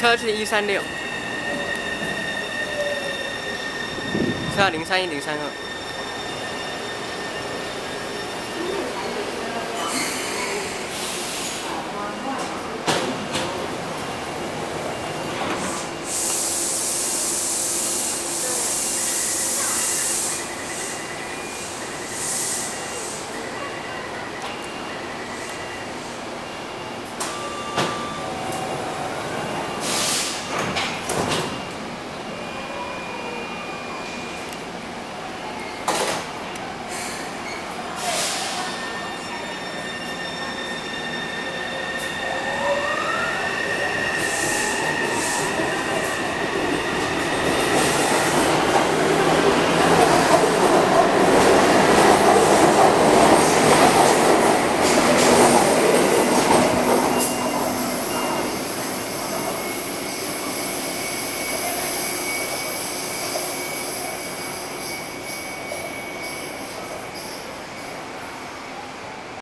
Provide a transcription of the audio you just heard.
车是一三六，车零三一零三二。